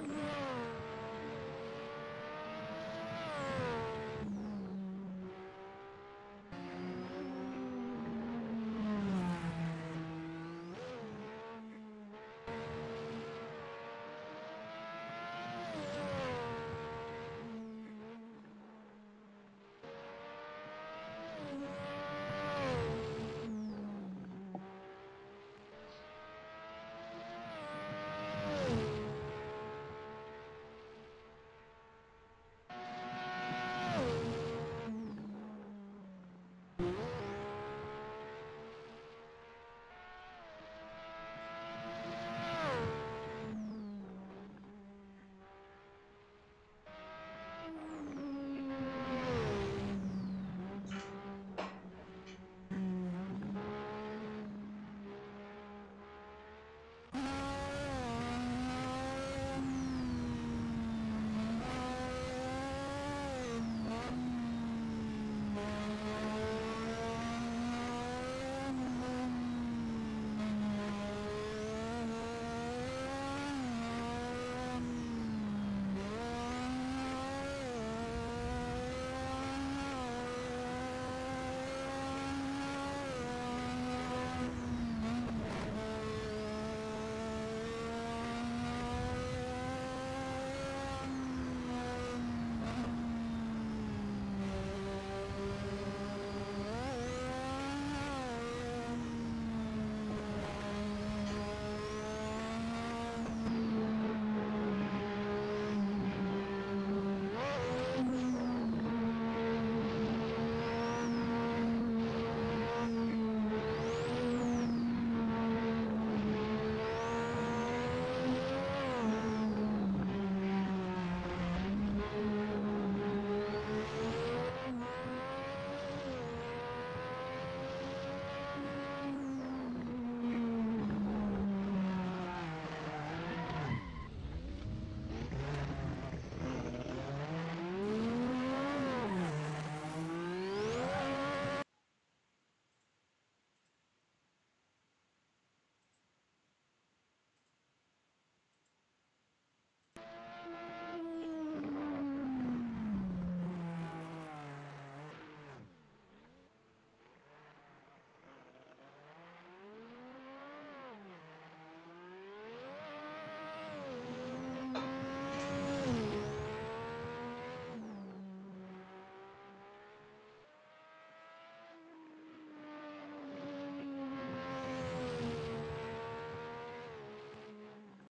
Yeah.